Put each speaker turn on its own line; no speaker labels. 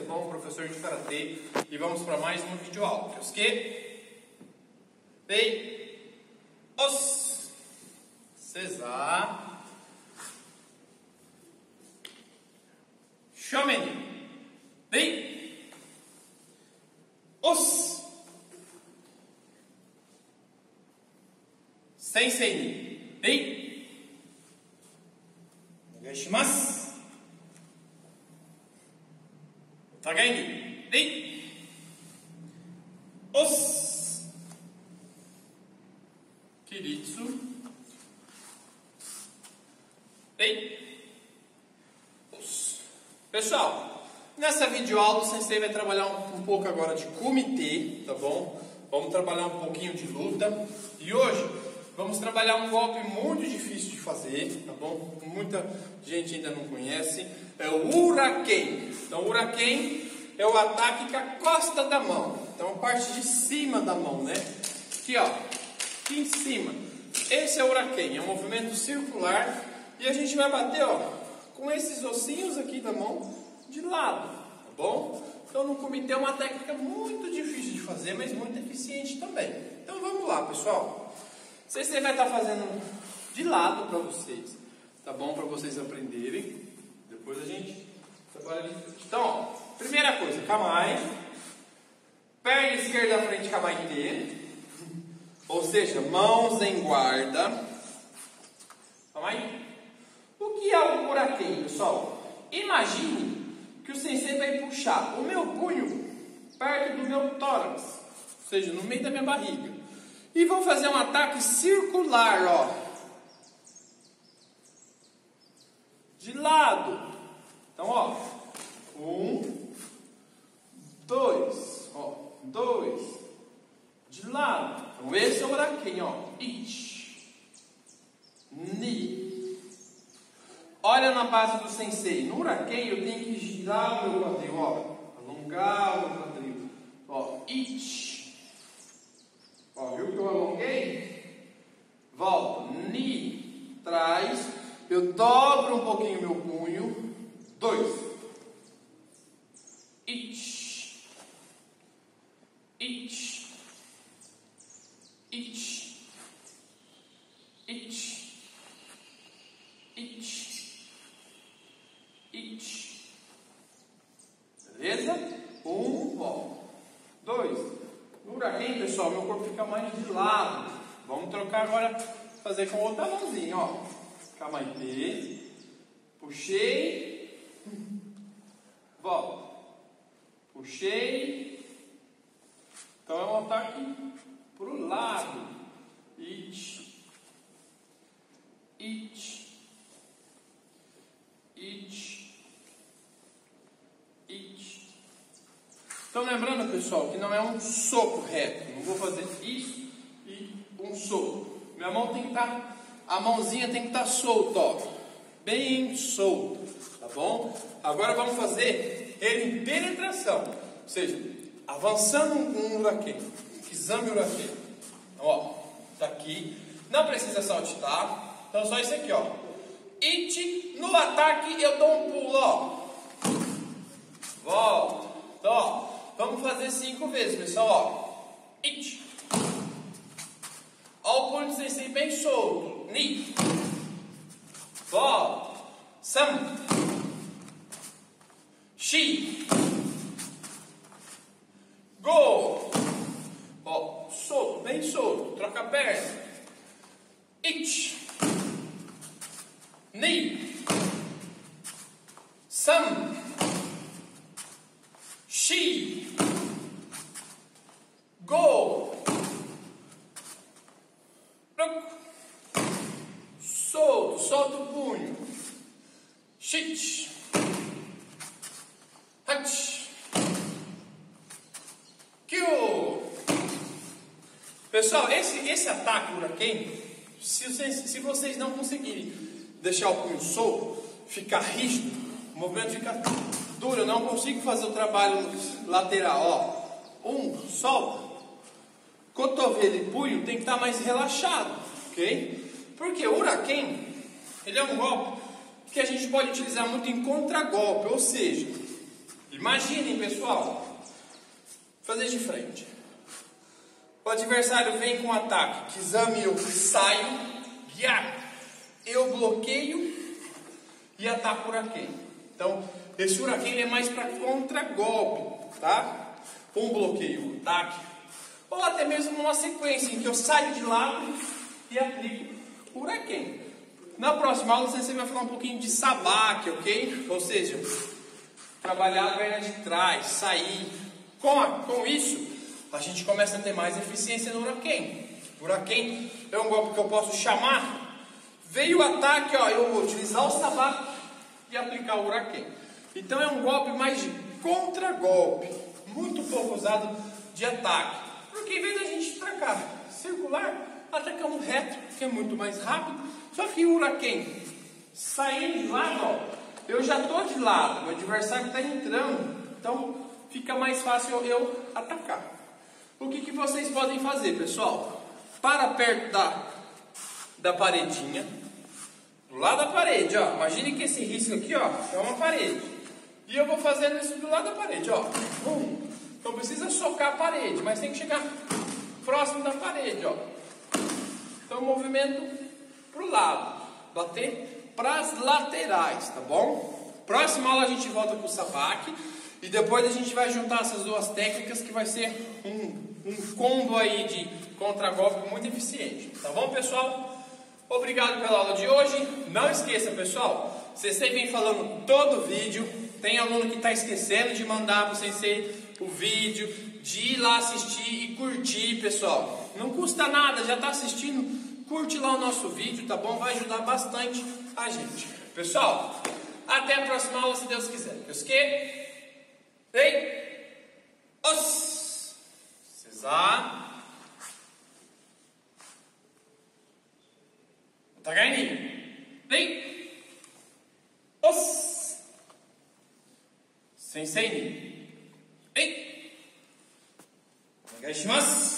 bom professor de karatê. E vamos para mais um vídeo aula. Que Dei os Cesar Shomen Dei os Sensei 互いに礼押す起立礼 Pessoal, nessa videoaula o sensei vai trabalhar um, um pouco agora de comitê, tá bom? Vamos trabalhar um pouquinho de luta. E hoje vamos trabalhar um golpe muito difícil de fazer, tá bom? Muita gente ainda não conhece. É o Huraken. Então, Huraken é o ataque com a costa da mão. Então, a parte de cima da mão, né? Aqui, ó. Aqui em cima. Esse é o Huraken. É um movimento circular. E a gente vai bater, ó, com esses ossinhos aqui da mão de lado, tá bom? Então no comitê é uma técnica muito difícil de fazer, mas muito eficiente também. Então vamos lá, pessoal. Você vai estar fazendo de lado para vocês, tá bom? Para vocês aprenderem. Então, primeira coisa, Kamai. Perna esquerda à frente, Kamai T. Ou seja, mãos em guarda. Kamai. O que é o buraquinho, pessoal? Imagine que o sensei vai puxar o meu punho perto do meu tórax, ou seja, no meio da minha barriga. E vou fazer um ataque circular, ó. De lado. Então, ó. Um, dois, ó. Dois. De lado. Então, esse é o buraquinho, ó. Ich. Ni. Olha na base do sensei. No huracan eu tenho que girar o meu quadril, ó. Alongar o meu quadril. Ó, it. Ó, viu que eu alonguei? Volto. Ni. Traz. Eu dobro um pouquinho meu punho. Dois. It. It. It. It. It. It. Beleza? Um, ó. Dois. No huracan, pessoal, meu corpo fica mais de lado. Vamos trocar agora, fazer com outra mãozinha, ó. Kamaite. Puxei. Volta. Puxei. Então é um ataque pro lado. It. It. It. It. Então lembrando pessoal que não é um soco reto. Não vou fazer isso e um soco. Minha mão tem que estar, tá, a mãozinha tem que estar tá solta, ó, bem solta, tá bom? Agora vamos fazer ele em penetração, ou seja, avançando um huracan, exame huracan. Então, ó, tá aqui, não precisa saltitar. Então só isso aqui, ó. It no ataque eu dou um pulo, ó. Volta. Então, ó, vamos fazer cinco vezes, pessoal, ó. It. Ó o pulo de sensei bem solto. Ni. Volta. Sam. Shi. Go. Ó, solto, bem solto. Troca a perna. It. Ni. Sam. She. Go. Solto, solta o punho. Shit. Hach. Kyo. Pessoal, esse, esse ataque huracan, se vocês, se vocês não conseguirem deixar o punho solto, ficar rígido, o movimento fica duro, eu não consigo fazer o trabalho lateral, ó. Um, solta. Cotovelo e punho tem que estar mais relaxado, ok? Porque o huracan, ele é um golpe que a gente pode utilizar muito em contragolpe, ou seja, Imaginem, pessoal, fazer de frente. O adversário vem com um ataque, Kizami eu saio, guiar, eu bloqueio e ataco Huracan. Então, esse Huracan é mais para contra-golpe, tá? Um bloqueio, um ataque, ou até mesmo numa sequência em que eu saio de lado e aplico Huracan. Na próxima aula você vai falar um pouquinho de sabaque, ok? Ou seja, trabalhar a perna de trás, sair. Com, a, com isso, a gente começa a ter mais eficiência no huracan. O huracan é um golpe que eu posso chamar. Veio o ataque, ó, eu vou utilizar o sabaque e aplicar o huracan. Então é um golpe mais de contra-golpe, muito pouco usado de ataque. Porque em vez da gente atacar circular, atacamos reto, que é muito mais rápido. Só que o huracan, saindo de lado, ó, eu já estou de lado, meu adversário está entrando. Então fica mais fácil eu atacar. O que, que vocês podem fazer, pessoal? Para perto da, da paredinha, do lado da parede, ó. Imagine que esse risco aqui, ó, é uma parede. E eu vou fazendo isso do lado da parede, ó. Não precisa socar a parede, mas tem que chegar próximo da parede, ó. Então, movimento para o lado, bater para as laterais, tá bom? Próxima aula a gente volta com o sabaque. E depois a gente vai juntar essas duas técnicas que vai ser um, um combo aí de contra-golpe muito eficiente. Tá bom, pessoal? Obrigado pela aula de hoje. Não esqueça, pessoal, vocês vem falando todo vídeo. Tem aluno que está esquecendo de mandar para o sensei o vídeo, de ir lá assistir e curtir, pessoal. Não custa nada, já está assistindo, curte lá o nosso vídeo, tá bom? Vai ajudar bastante a gente. Pessoal, até a próxima aula, se Deus quiser. que Ei! Os! Cesar. Otagani. Ei! Os! 先生に。はい。お願いします。